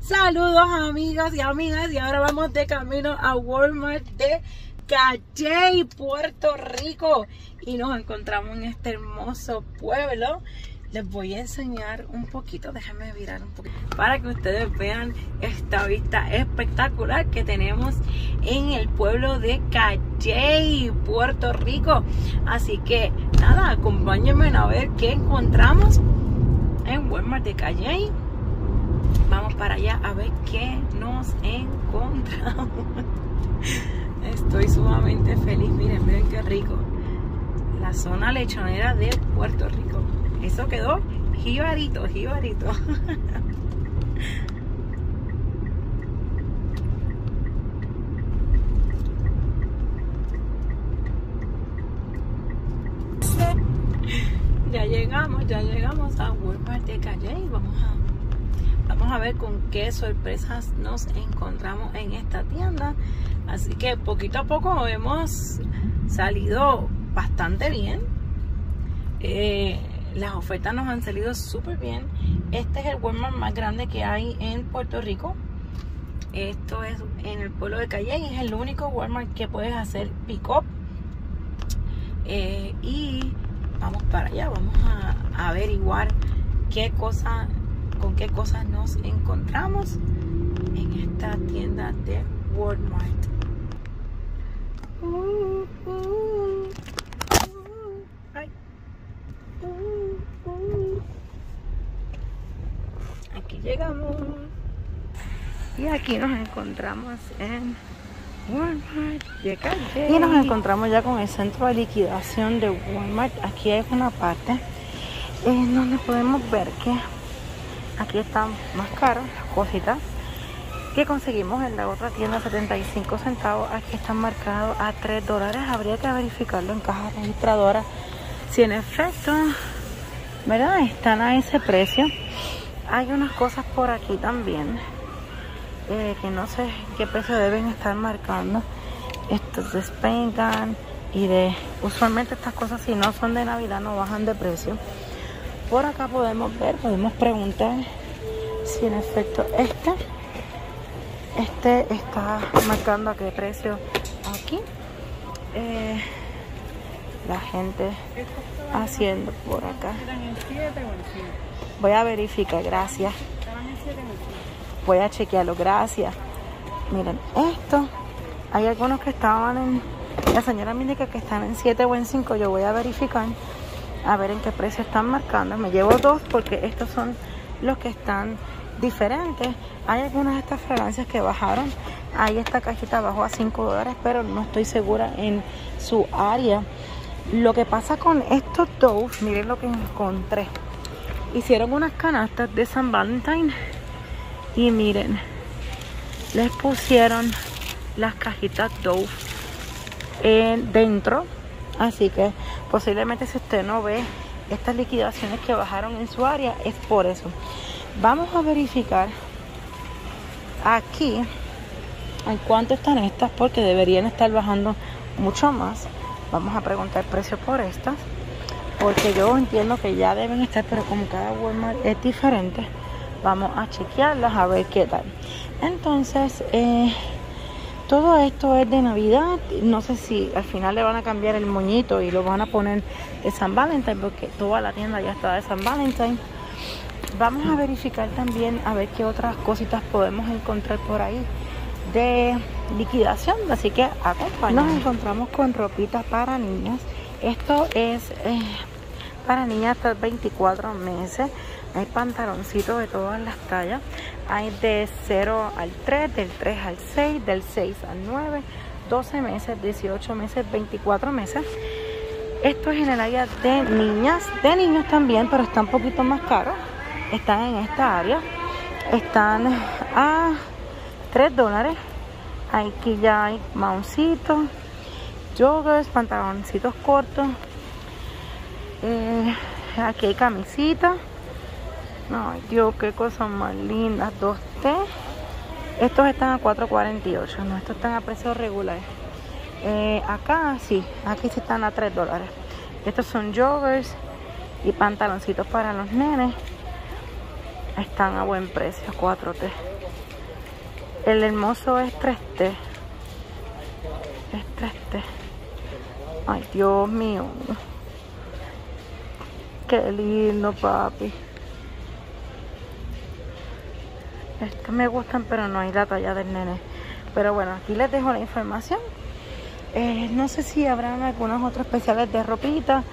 Saludos amigos y amigas y ahora vamos de camino a Walmart de Calle, Puerto Rico y nos encontramos en este hermoso pueblo. Les voy a enseñar un poquito, déjenme virar un poquito para que ustedes vean esta vista espectacular que tenemos en el pueblo de Calle, Puerto Rico. Así que nada, acompáñenme a ver qué encontramos en Walmart de Calle vamos para allá a ver qué nos encontramos. Estoy sumamente feliz. Miren, miren qué rico. La zona lechonera de Puerto Rico. Eso quedó jibarito, jibarito. ya llegamos, ya llegamos a Walmart de Calle y vamos a Vamos a ver con qué sorpresas nos encontramos en esta tienda. Así que poquito a poco hemos salido bastante bien. Eh, las ofertas nos han salido súper bien. Este es el Walmart más grande que hay en Puerto Rico. Esto es en el pueblo de Calle y es el único Walmart que puedes hacer pick-up. Eh, y vamos para allá, vamos a averiguar qué cosa con qué cosas nos encontramos en esta tienda de Walmart. Aquí llegamos. Y aquí nos encontramos en Walmart. Y nos encontramos ya con el centro de liquidación de Walmart. Aquí hay una parte en donde podemos ver que aquí están más caros las cositas. Que conseguimos en la otra tienda 75 centavos. Aquí están marcados a 3 dólares. Habría que verificarlo en caja registradora. Si en efecto verdad están a ese precio. Hay unas cosas por aquí también eh, que no sé qué precio deben estar marcando. Estos de Spain y de usualmente estas cosas si no son de navidad no bajan de precio por acá podemos ver, podemos preguntar si en efecto este, este está marcando a qué precio aquí. Eh, la gente haciendo por acá. Voy a verificar, gracias. Voy a chequearlo, gracias. Miren, esto, hay algunos que estaban en, la señora me que están en 7 o en 5, yo voy a verificar a ver en qué precio están marcando. Me llevo dos porque estos son los que están diferentes. Hay algunas de estas fragancias que bajaron. Ahí esta cajita bajó a 5 dólares, pero no estoy segura en su área. Lo que pasa con estos dos, miren lo que encontré. Hicieron unas canastas de San Valentín y miren, les pusieron las cajitas Dove en dentro Así que posiblemente si usted no ve estas liquidaciones que bajaron en su área, es por eso. Vamos a verificar aquí en cuánto están estas, porque deberían estar bajando mucho más. Vamos a preguntar precio por estas, porque yo entiendo que ya deben estar, pero como cada Walmart es diferente, vamos a chequearlas a ver qué tal. Entonces, eh, todo esto es de Navidad. No sé si al final le van a cambiar el moñito y lo van a poner de San Valentín, porque toda la tienda ya está de San Valentín. Vamos a verificar también a ver qué otras cositas podemos encontrar por ahí de liquidación. Así que acompáñanos. Nos encontramos con ropitas para niñas. Esto es eh, para niñas hasta 24 meses. Hay pantaloncitos de todas las tallas. Hay de 0 al 3, del 3 al 6, del 6 al 9, 12 meses, 18 meses, 24 meses. Esto es en el área de niñas, de niños también, pero está un poquito más caro. Están en esta área. Están a 3 dólares. Aquí ya hay mauncitos, joggers, pantaloncitos cortos. Eh, aquí hay camisitas Ay, Dios, qué cosas más lindas. 2T. Estos están a 4.48. No, estos están a precio regular. Eh, acá sí, aquí sí están a 3 dólares. Estos son joggers y pantaloncitos para los nenes. Están a buen precio, 4T. El hermoso es 3T. Es 3T. Ay, Dios mío. Qué lindo, papi. Estos me gustan, pero no hay la talla del nene. Pero bueno, aquí les dejo la información. Eh, no sé si habrán algunos otros especiales de ropita.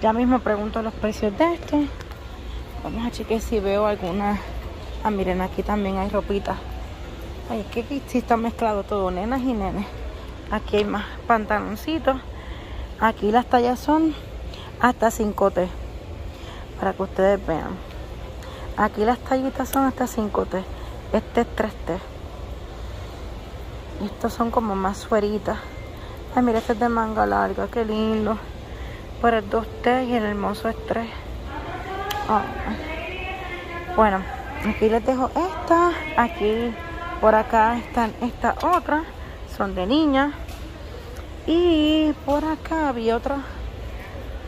Ya mismo pregunto los precios de esto. Vamos a chequear si veo alguna. Ah, miren, aquí también hay ropita. Ay, es que aquí sí está mezclado todo, nenas y nenes. Aquí hay más pantaloncitos. Aquí las tallas son hasta 5T. Para que ustedes vean. Aquí las tallitas son hasta 5T. Este es 3T. Estos son como más sueritas. Ay, mira, este es de manga larga, qué lindo. Por el 2T y el hermoso es 3. Bueno, aquí les dejo esta. Aquí, por acá están estas otras. Son de niña. Y por acá había otra.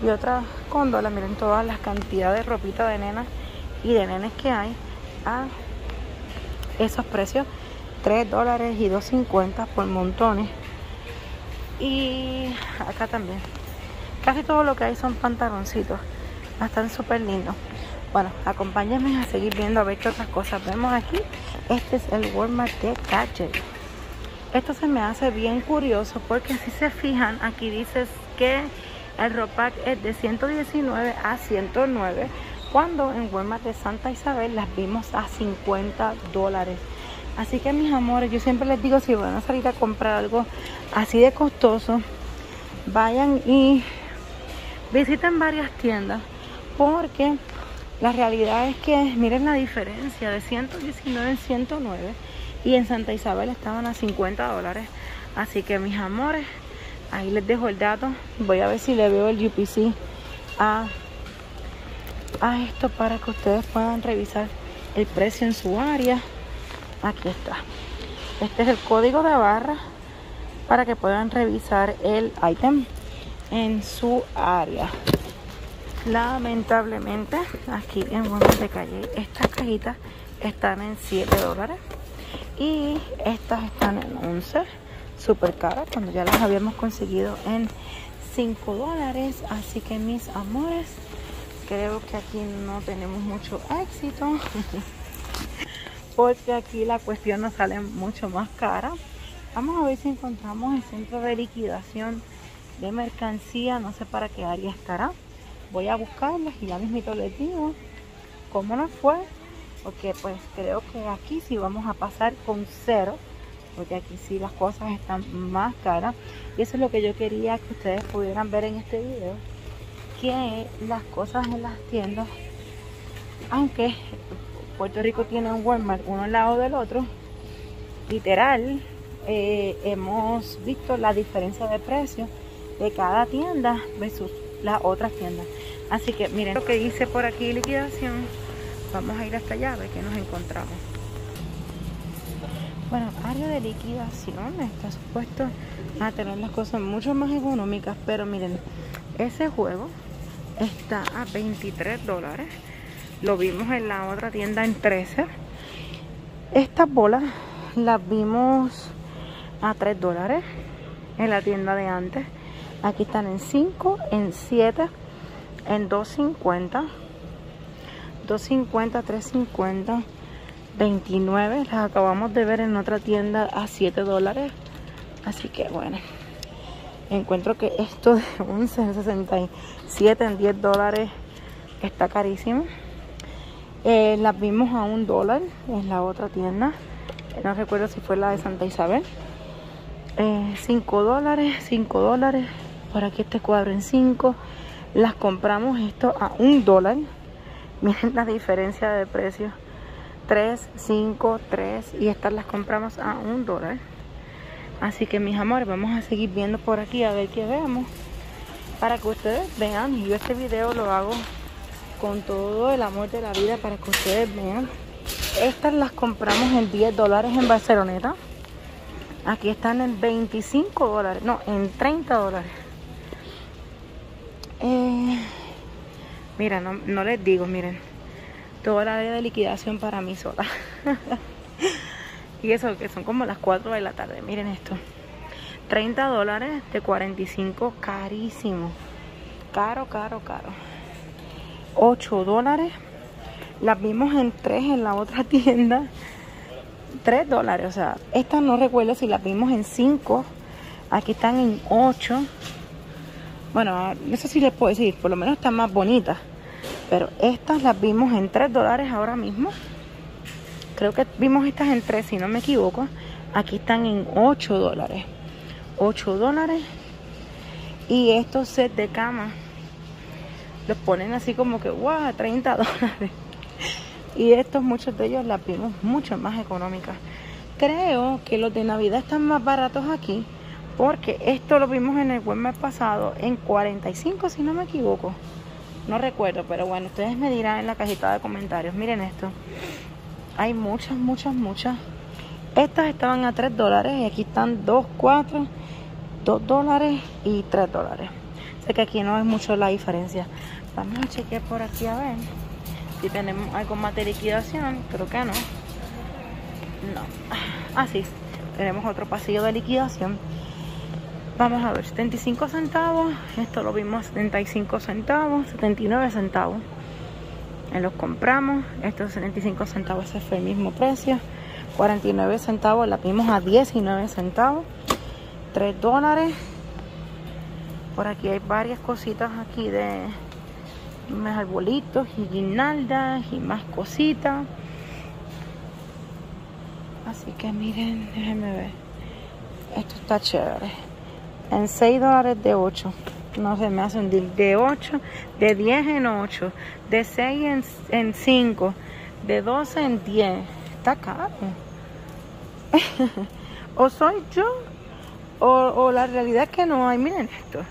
Y otra cóndola. Miren todas las cantidades de ropita de nenas y de nenes que hay. A esos precios. 3 dólares y 2.50 por montones. Y acá también. Casi todo lo que hay son pantaloncitos. Están súper lindos. Bueno, acompáñenme a seguir viendo a ver qué otras cosas vemos aquí. Este es el Walmart de Gadget. Esto se me hace bien curioso porque si se fijan, aquí dice que el ropack es de 119 a 109 cuando en Walmart de Santa Isabel las vimos a 50 dólares. Así que mis amores, yo siempre les digo, si van a salir a comprar algo así de costoso, vayan y visiten varias tiendas. Porque la realidad es que miren la diferencia de 119 en 109 y en Santa Isabel estaban a 50 dólares. Así que mis amores, ahí les dejo el dato. Voy a ver si le veo el UPC a, a esto para que ustedes puedan revisar el precio en su área. Aquí está. Este es el código de barra para que puedan revisar el item en su área. Lamentablemente aquí en Walmart de Calle estas cajitas están en 7 dólares y estas están en 11 super caras cuando ya las habíamos conseguido en 5 dólares. Así que mis amores creo que aquí no tenemos mucho éxito porque aquí la cuestión nos sale mucho más cara. Vamos a ver si encontramos el centro de liquidación de mercancía, no sé para qué área estará. Voy a buscarlas y ya mismito les digo cómo nos fue, porque pues creo que aquí sí vamos a pasar con cero, porque aquí sí las cosas están más caras. Y eso es lo que yo quería que ustedes pudieran ver en este video, que las cosas en las tiendas, aunque Puerto Rico tiene un Walmart uno al lado del otro, literal, eh, hemos visto la diferencia de precio de cada tienda versus las otras tiendas. Así que miren lo que hice por aquí liquidación. Vamos a ir hasta allá a ver qué nos encontramos. Bueno, área de liquidación está supuesto a tener las cosas mucho más económicas, pero miren, ese juego está a 23 dólares lo vimos en la otra tienda en 13. Estas bolas las vimos a 3 dólares en la tienda de antes. Aquí están en 5, en 7, en 2.50, 2.50, 3.50, 29. Las acabamos de ver en otra tienda a 7 dólares. Así que bueno, encuentro que esto de 11.67 en 10 dólares está carísimo. Eh, las vimos a un dólar en la otra tienda. No recuerdo si fue la de Santa Isabel. 5 eh, dólares, 5 dólares. Por aquí este cuadro en 5. Las compramos esto a un dólar. Miren la diferencia de precio. 3, 5, 3 y estas las compramos a un dólar. Así que mis amores, vamos a seguir viendo por aquí a ver qué vemos. Para que ustedes vean, yo este video lo hago con todo el amor de la vida para que ustedes vean. Estas las compramos en 10 dólares en Barceloneta. Aquí están en 25 dólares, no, en 30 dólares. Eh, mira, no, no les digo, miren. Toda la de liquidación para mí sola. Y eso que son como las 4 de la tarde. Miren esto. 30 dólares de 45, carísimo. Caro, caro, caro. 8 dólares. Las vimos en 3 en la otra tienda. 3 dólares. O sea, estas no recuerdo si las vimos en 5. Aquí están en 8. Bueno, no sé si les puedo decir. Por lo menos están más bonitas. Pero estas las vimos en 3 dólares ahora mismo. Creo que vimos estas en 3 si no me equivoco. Aquí están en 8 dólares. 8 dólares. Y estos sets de cama los ponen así como que, wow, 30 dólares. Y estos, muchos de ellos las vimos mucho más económicas. Creo que los de Navidad están más baratos aquí. Porque esto lo vimos en el buen mes pasado en 45 si no me equivoco. No recuerdo, pero bueno, ustedes me dirán en la cajita de comentarios. Miren esto. Hay muchas, muchas, muchas. Estas estaban a 3 dólares y aquí están 2, 4, 2 dólares y 3 dólares. Sé que aquí no es mucho la diferencia. Vamos a chequear por aquí a ver si tenemos algo más de liquidación. Creo que no. No. Ah, sí. Tenemos otro pasillo de liquidación. Vamos a ver, 75 centavos. Esto lo vimos a 75 centavos, 79 centavos. Los compramos. Estos 75 centavos, ese fue el mismo precio. 49 centavos, la vimos a 19 centavos. 3 dólares. Por aquí hay varias cositas aquí de más arbolitos y guirnaldas y más cositas. Así que miren, déjenme ver. Esto está chévere en 6 dólares de 8. No se me hace un deal. De 8, de 10 en 8, de 6 en, 5, de 12 en 10. Está caro. o soy yo, o, la realidad es que no hay. Miren esto.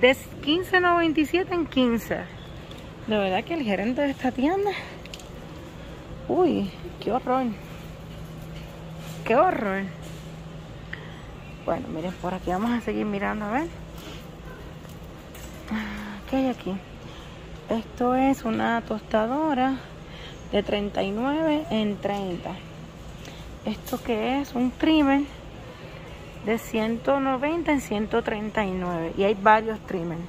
De 15.97 en 15. De verdad que el gerente de esta tienda. Uy, qué horror. Qué horror. Bueno, miren, por aquí vamos a seguir mirando, a ver. ¿Qué hay aquí? Esto es una tostadora de 39 en 30. Esto que es un trimmer de 190 en 139. Y hay varios trimmers.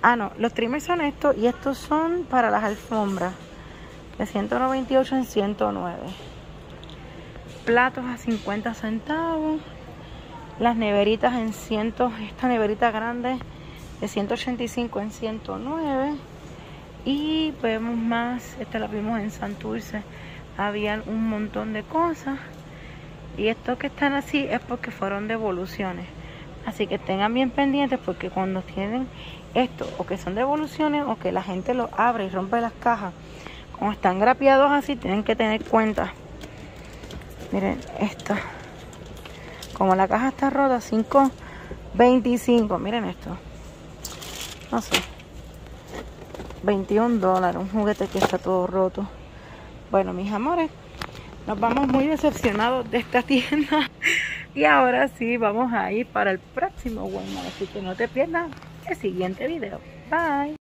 Ah, no, los trimmers son estos y estos son para las alfombras. De 198 en 109. Platos a 50 centavos las neveritas en 100, esta neverita grande de 185 en 109 y vemos más, esta la vimos en Santurce, había un montón de cosas. Y estos que están así es porque fueron devoluciones, así que tengan bien pendientes porque cuando tienen esto o que son devoluciones o que la gente lo abre y rompe las cajas, como están grapeados así tienen que tener cuenta, miren esto. Como la caja está rota, 5.25. Miren esto. No sé. 21 dólares. Un juguete que está todo roto. Bueno, mis amores. Nos vamos muy decepcionados de esta tienda. Y ahora sí, vamos a ir para el próximo Walmart. Así que no te pierdas el siguiente video. Bye.